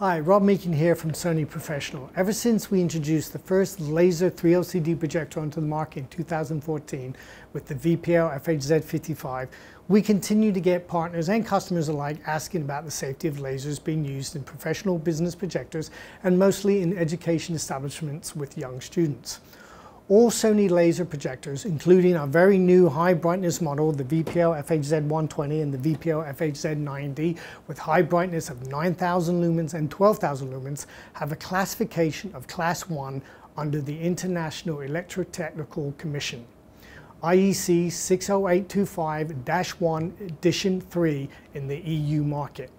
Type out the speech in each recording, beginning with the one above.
Hi, Rob Meakin here from Sony Professional. Ever since we introduced the first laser 3LCD projector onto the market in 2014 with the VPL FHZ55, we continue to get partners and customers alike asking about the safety of lasers being used in professional business projectors and mostly in education establishments with young students. All Sony laser projectors, including our very new high brightness model, the VPL FHZ120 and the VPL FHZ90, with high brightness of 9,000 lumens and 12,000 lumens, have a classification of Class 1 under the International Electrotechnical Commission. IEC 60825-1 Edition 3 in the EU market.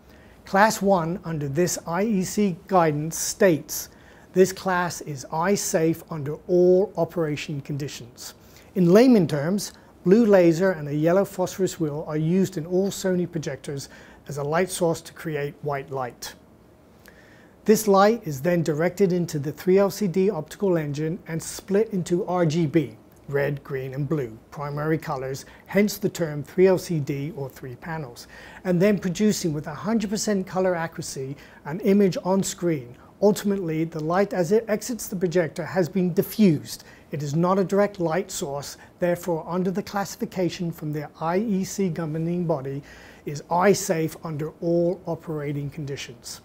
Class 1 under this IEC guidance states this class is eye safe under all operation conditions. In layman terms, blue laser and a yellow phosphorus wheel are used in all Sony projectors as a light source to create white light. This light is then directed into the 3LCD optical engine and split into RGB, red, green and blue, primary colors, hence the term 3LCD or three panels, and then producing with 100% color accuracy an image on screen Ultimately, the light as it exits the projector has been diffused. It is not a direct light source, therefore under the classification from the IEC governing body is eye safe under all operating conditions.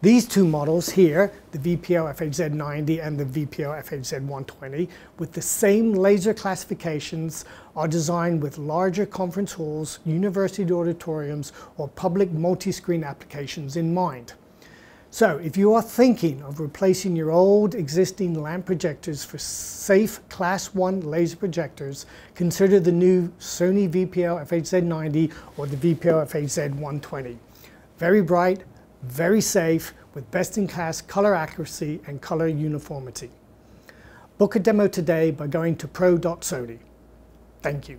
These two models here, the VPL FHZ90 and the VPL FHZ120, with the same laser classifications, are designed with larger conference halls, university auditoriums, or public multi-screen applications in mind. So if you are thinking of replacing your old existing lamp projectors for safe class 1 laser projectors, consider the new Sony VPL FHZ90 or the VPL FHZ120. Very bright, very safe, with best-in-class color accuracy and color uniformity. Book a demo today by going to pro.sony. Thank you.